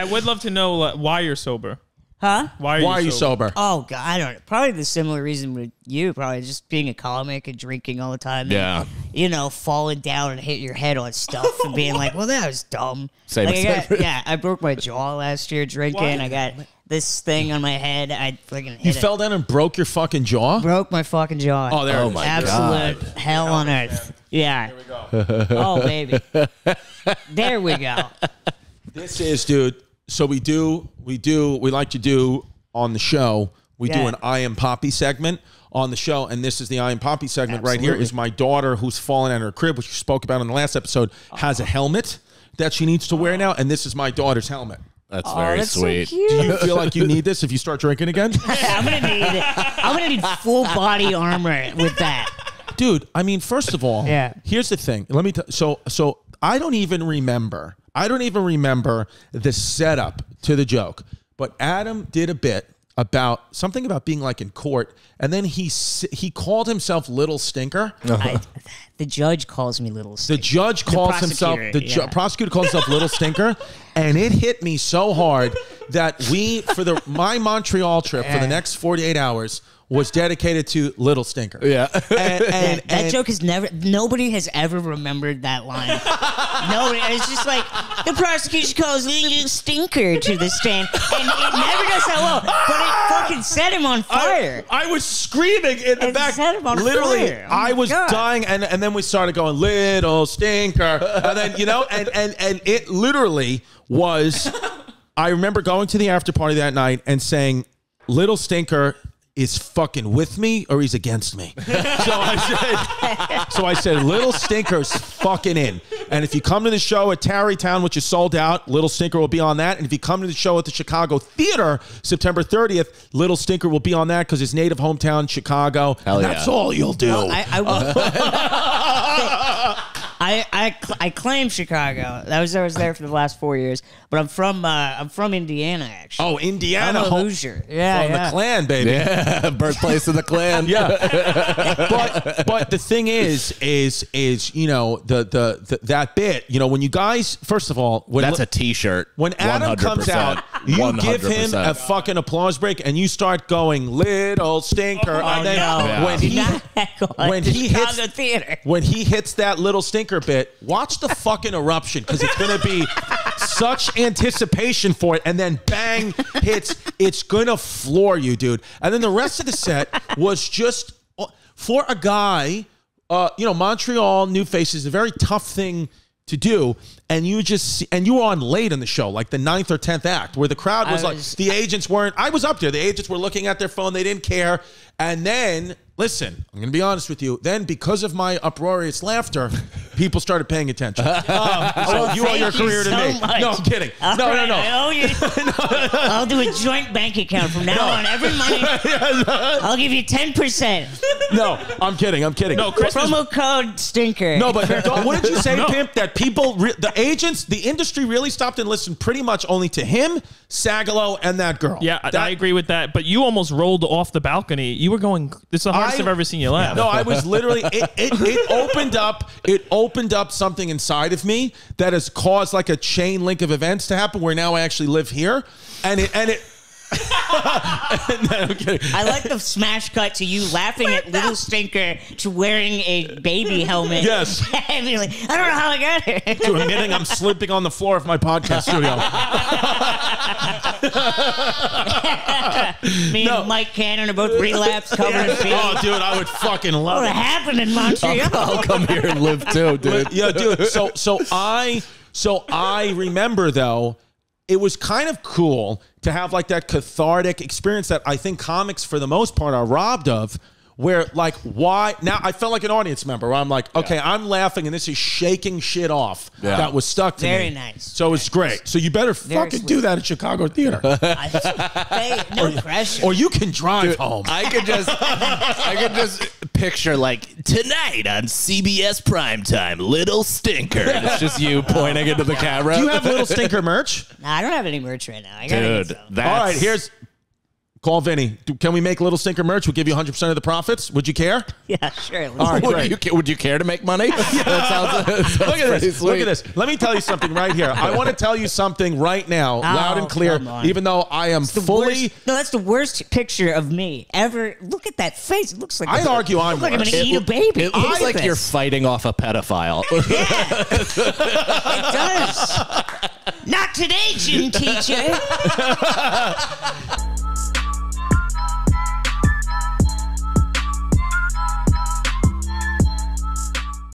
I would love to know like, why you're sober. Huh? Why are, Why are you sober? Oh god, I don't know. Probably the similar reason with you, probably just being a comic and drinking all the time. and, Yeah. you know, falling down and hit your head on stuff and being like, "Well, that was dumb." Same, Like, I same. got- yeah, I broke my jaw last year drinking. I got this thing on my head. I fucking hit You it. fell down and broke your fucking jaw? broke my fucking jaw. Oh, there Oh it is. Oh my Absolute hell on earth. Yeah. Here we go. oh baby. there we go. This is, dude. So we do, we do, we like to do on the show. We do an I am Poppy segment on the show, and this is the I am Poppy segment right here. Is my daughter who's fallen out of her crib, which we spoke about in the last episode, has a helmet that she needs to wear now, and this is my daughter's helmet. That's Oh, very that's sweet. So cute. Do you feel like you need this if you start drinking again, I'm gonna need I'm gonna need full body armor with that. dude? I mean, first of all, Yeah. Here's the thing. Let me. T- so, so I don't even remember. I don't even remember the setup to the joke. But Adam did a bit about something about being like in court, and then he he called himself Little Stinker. I, the judge calls me little. The judge calls himself prosecutor, the yeah. prosecutor calls himself Little Stinker, and it hit me so hard that we for the my Montreal trip for the eh. next 48 hours was dedicated to Little Stinker. Yeah. and, and, that and- joke has never. Nobody has ever remembered that line. nobody. It's just like the prosecution calls little stinker to the stand, and it never does that well. But it fucking set him on fire. I, I was screaming in the It back. set him on Literally, fire. Oh I was God. dying, and, and then we started going, little stinker. and then, you know, and, and, and it literally was. I remember going to the after party that night and saying, little stinker is fucking with me or he's against me. so I said, so I said, little stinker's fucking in. And if you come to the show at Tarrytown, which is sold out, Little Stinker will be on that. And if you come to the show at the Chicago Theater September 30th, Little Stinker will be on that because his native hometown, Chicago. Hell yeah. That's all you'll do. I I, will- I I cl- I claim Chicago. That was I was there for the last four years, but I'm from uh, I'm from Indiana actually. oh, Indiana. I'm a home- Hoosier. Yeah, from yeah. the clan, baby. Yeah. Birthplace of the clan. Yeah, but but the thing is, is is you know the, the the that bit. You know when you guys, first of all, when That's a T-shirt. When Adam comes 100%. out, you give him a fucking applause break, and you start going little stinker, Oh, and then no. when he not heckle at when he hits Chicago theater. when he hits that little stinker bit, watch the fucking eruption because it's gonna be such anticipation for it, and then bang hits. It's gonna floor you, dude. And then the rest of the set was just uh, for a guy. Uh, you know, Montreal new faces, is a very tough thing to do, and you just see, and you were on late in the show, like the ninth or tenth act, where the crowd was I like the agents weren't. I was up there. The agents were looking at their phone. They didn't care. And then, listen, I'm going to be honest with you. Then, because of my uproarious laughter, people started paying attention. Um, so you owe your thank you career to so me. much. No, I'm kidding. All no, right, no, I no. owe you. I'll do a joint bank account from now on. Every month, I'll give you ten percent. No, I'm kidding. I'm kidding. No, Chris Promo code stinker. No, but don't- what did you say, Pimp? That people, re- the agents, the industry really stopped and listened pretty much only to him, Sagalo, and that girl. Yeah, I- That- I agree with that. But you almost rolled off the balcony. You were going. This is the hardest I, have ever seen you laugh. No, I was literally it, it, it opened up it opened up something inside of me that has caused like a chain link of events to happen where now I actually live here. And it and it No, I'm kidding. I like the smash cut to you laughing at Little Stinker to wearing a baby helmet. Yes. and being like, I don't know how I got here. to admitting I'm slipping on the floor of my podcast studio. Me No. and Mike Cannon are both relapsed, covered in feet. Oh, dude, I would fucking love What it. happened in Montreal? I'll come here and live too, dude. yeah, dude. So so I so I remember though, it was kind of cool to have like that cathartic experience that I think comics for the most part are robbed of. Where like why now I felt like an audience member where I'm like okay I'm laughing and this is shaking shit off Yeah. that was stuck to me Very nice. so it's great so you better fucking sweet. do that at Chicago Theater I- hey, no pressure. or you can drive home I could just, I could just picture like tonight on CBS primetime, Little Stinker. And it's just you pointing into the camera. do you have little stinker merch Nah, I don't have any merch right now. I gotta get dude? some. That's all right here's Call Vinny. Do- Can we make Little Stinker merch? We'll give you 100% of the profits. Would you care? Yeah, sure. All right, do it. great. Would you, would you care to make money? That sounds, that sounds Look at pretty this. Look at this. Let me tell you something right here. I want to tell you something right now, oh, loud and clear, even though I am fully. worst- no, that's the worst picture of me ever. Look at that face. It looks like I'd argue I'm like I'm gonna eat a baby. It looks Look at like you're fighting off a pedophile. It does. Not today, gym teacher.